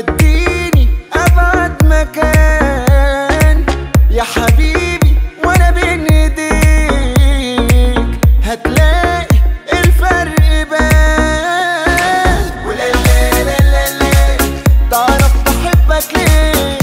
توديني أبعد مكان. يا حبيبي وأنا بين إيديك. هتلاقي الفرق بان. ولا لا لا لا تعرف أحبك ليه؟